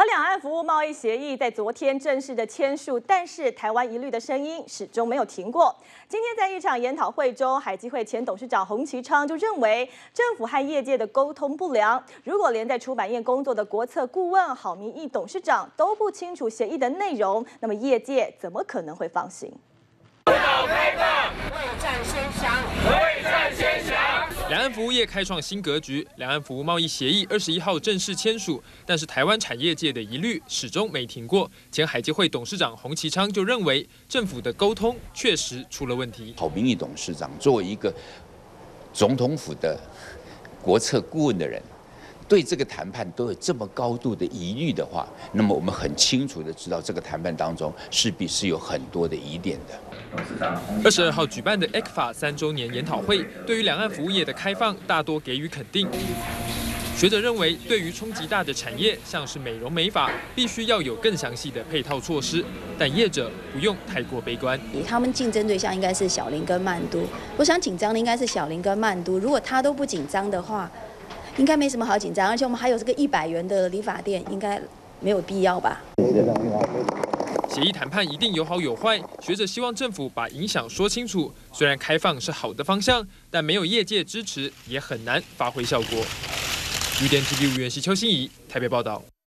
而两岸服务贸易协议在昨天正式的签署，但是台湾疑虑的声音始终没有停过。今天在一场研讨会中，海基会前董事长洪其昌就认为，政府和业界的沟通不良。如果连在出版业工作的国策顾问郝明义董事长都不清楚协议的内容，那么业界怎么可能会放心？服务业开创新格局，两岸服务贸易协议二十一号正式签署，但是台湾产业界的疑虑始终没停过。前海基会董事长洪其昌就认为，政府的沟通确实出了问题。郝明义董事长作为一个总统府的国策顾问的人。对这个谈判都有这么高度的疑虑的话，那么我们很清楚的知道，这个谈判当中势必是有很多的疑点的。二十二号举办的 ECFA 三周年研讨会，对于两岸服务业的开放，大多给予肯定。学者认为，对于冲击大的产业，像是美容美发，必须要有更详细的配套措施。但业者不用太过悲观。他们竞争对象应该是小林跟曼都，我想紧张的应该是小林跟曼都。如果他都不紧张的话。应该没什么好紧张，而且我们还有这个一百元的理发店，应该没有必要吧？协议谈判一定有好有坏，学者希望政府把影响说清楚。虽然开放是好的方向，但没有业界支持，也很难发挥效果。雨点 TV 吴元熙、邱心怡台北报道。